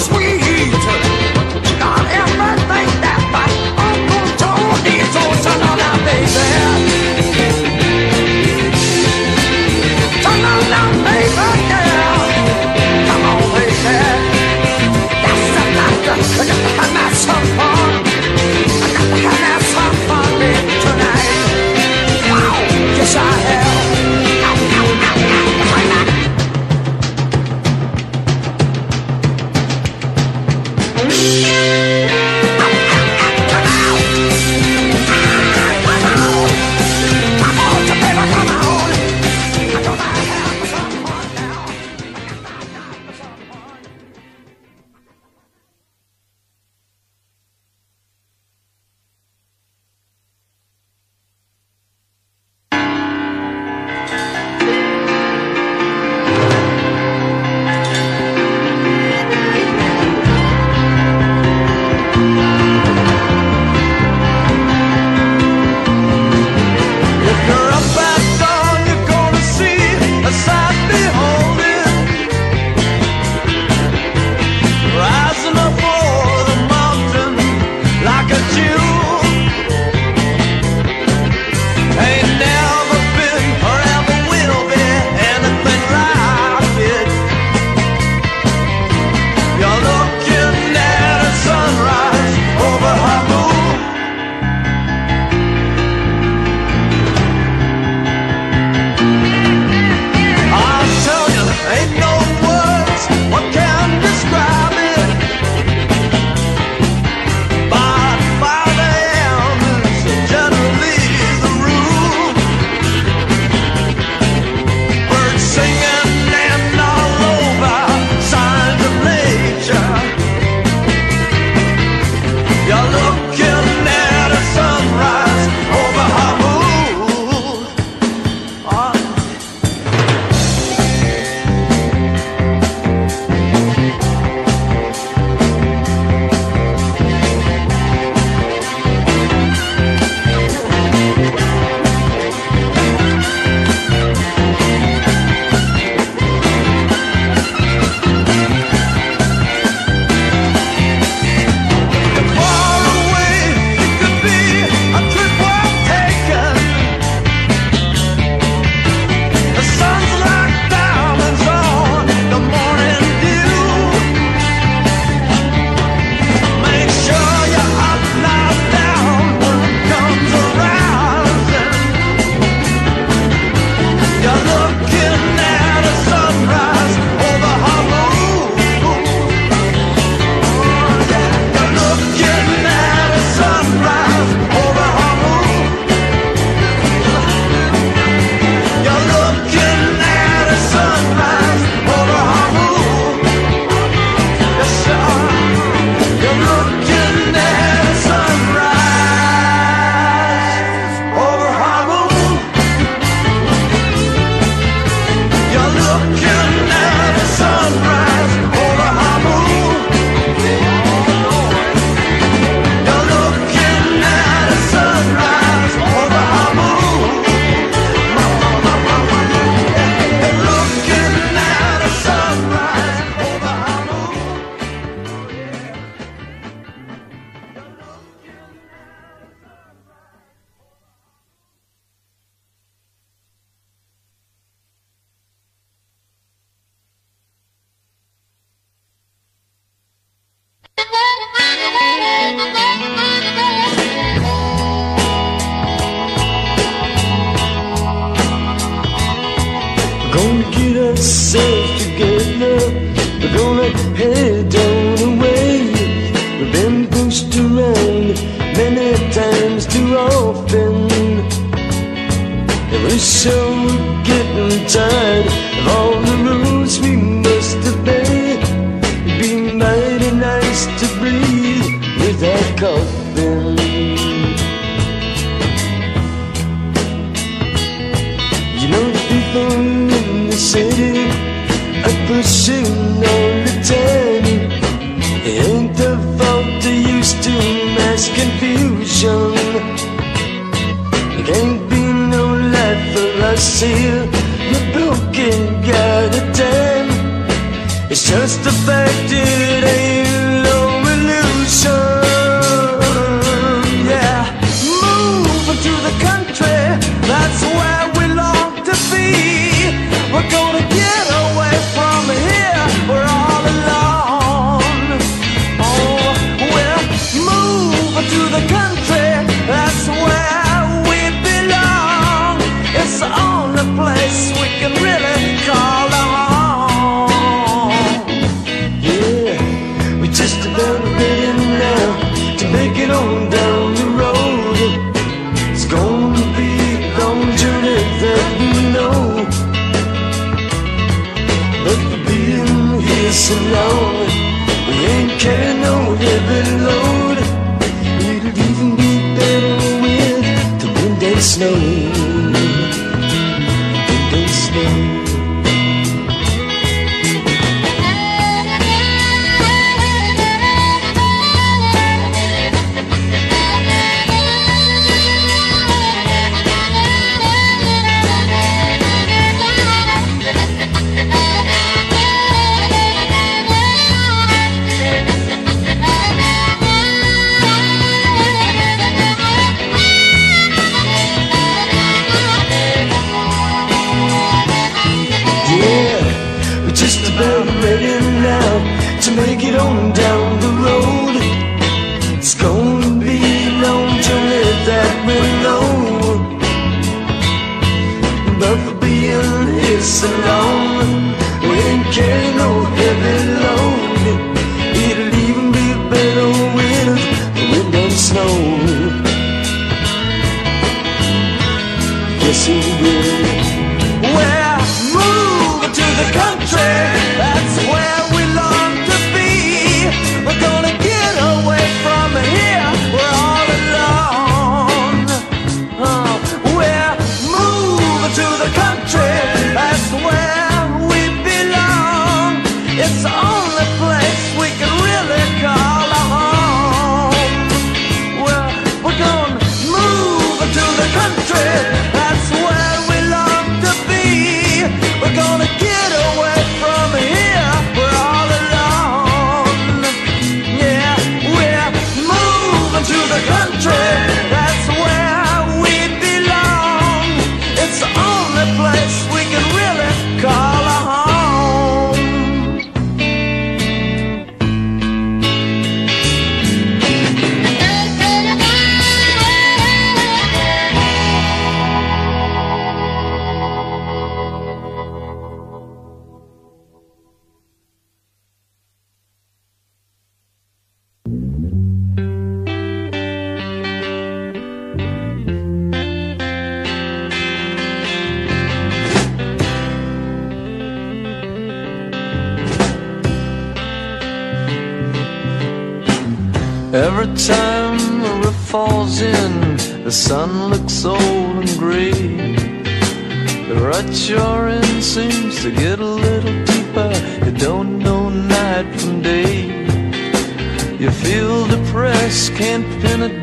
sweet. seal the book the Garden. It's just a fact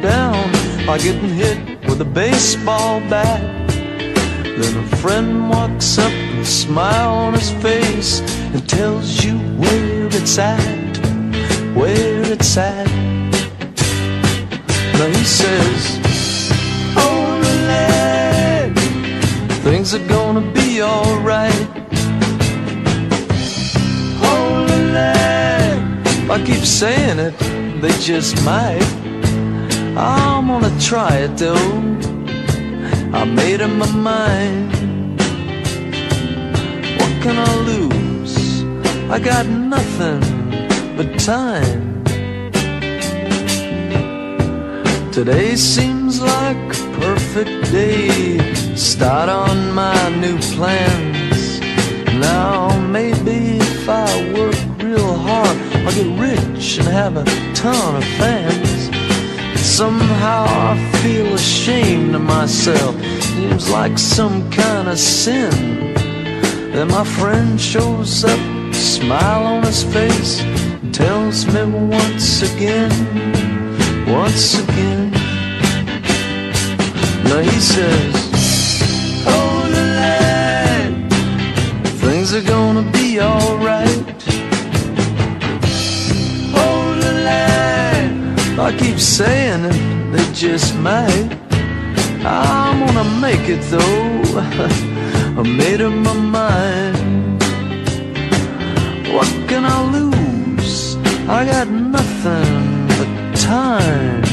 down by getting hit with a baseball bat. Then a friend walks up with a smile on his face and tells you where it's at, where it's at. Now he says, Oh, things are gonna be alright. Oh, I keep saying it, they just might. I'm gonna try it though. I made up my mind. What can I lose? I got nothing but time. Today seems like a perfect day. Start on my new plans. Now, maybe if I work real hard, I'll get rich and have a ton of fans. Somehow I feel ashamed of myself. Seems like some kind of sin. Then my friend shows up, smile on his face, tells me once again, once again. Now he says, Hold the line, things are gonna be alright. Keep saying it, they just might. I'm gonna make it though. I made up my mind. What can I lose? I got nothing but time.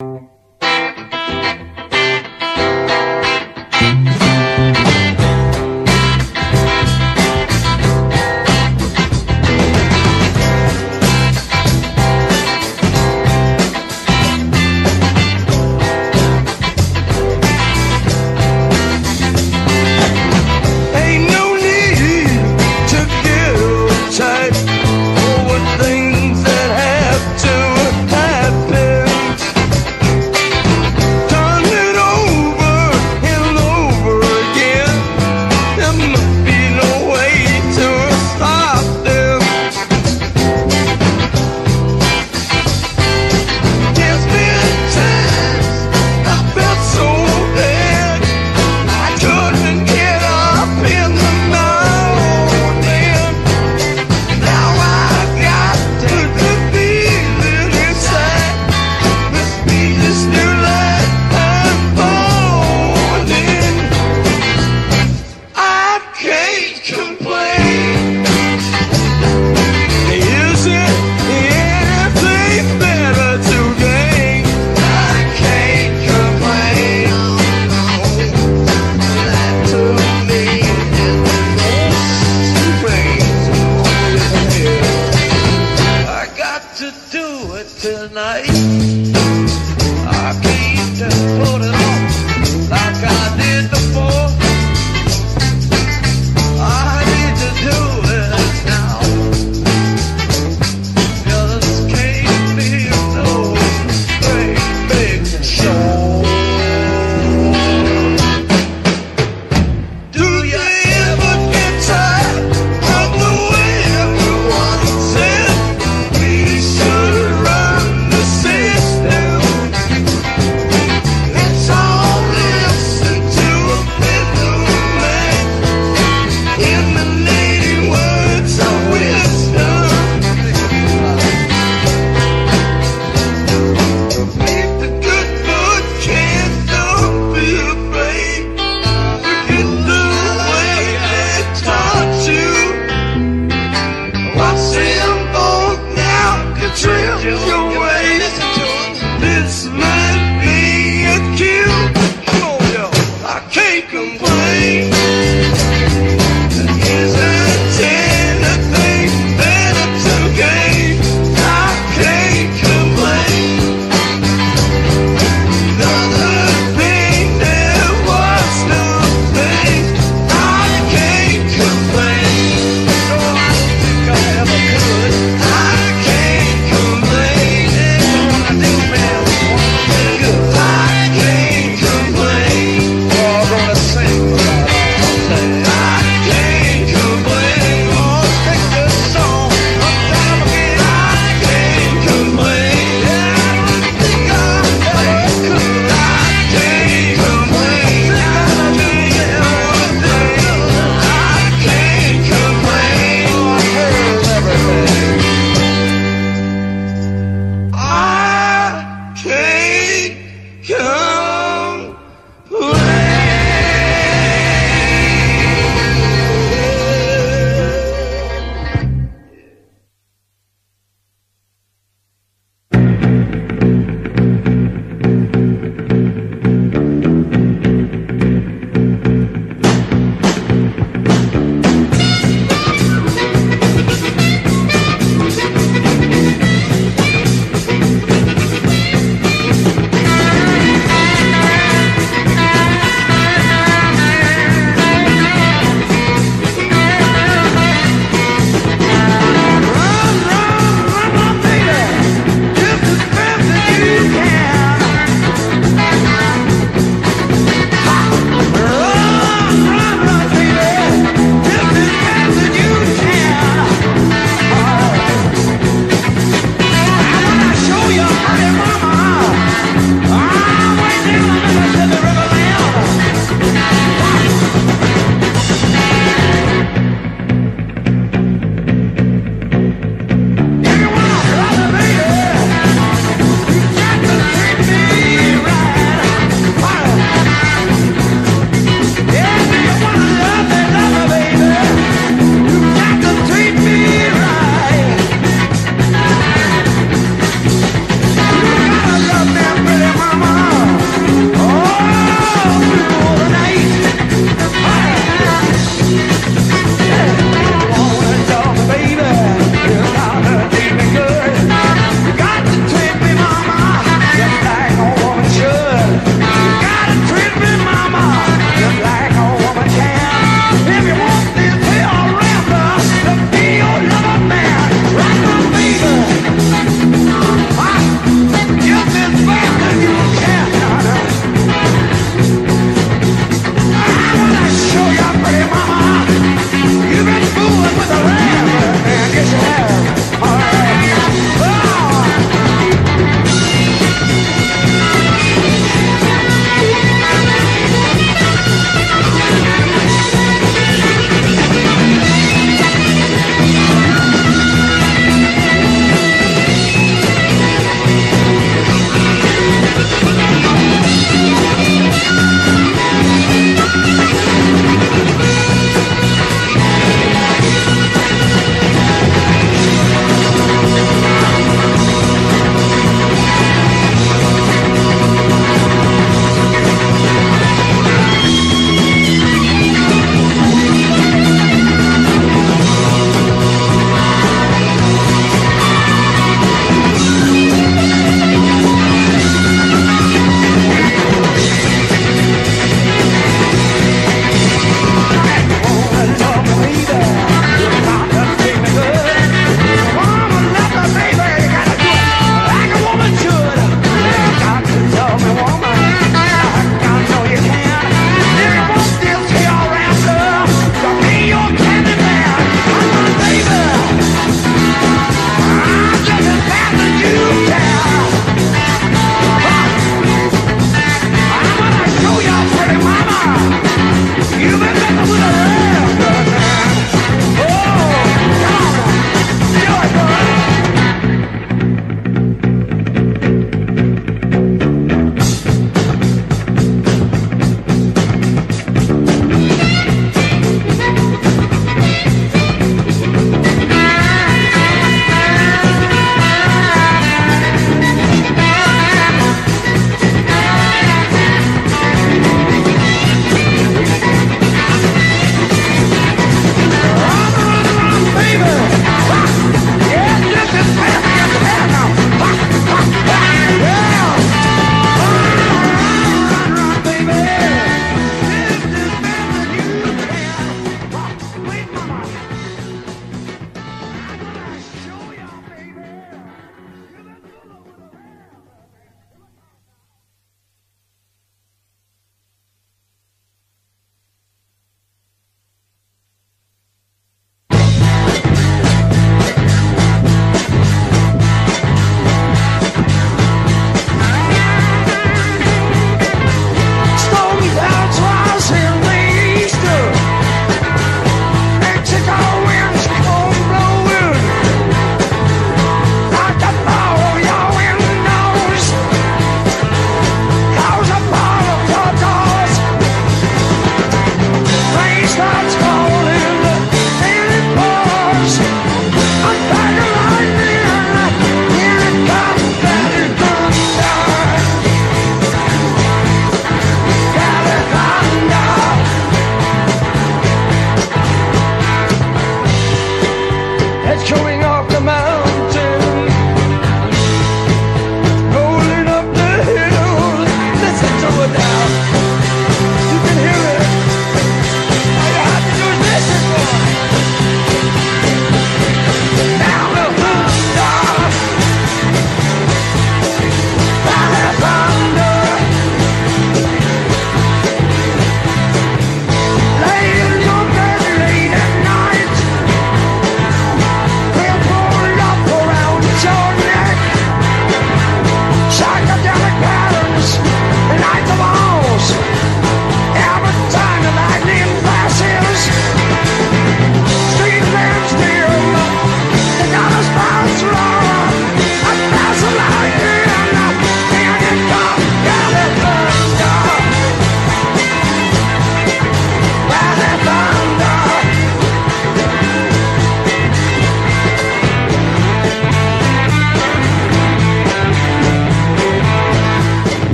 Ain't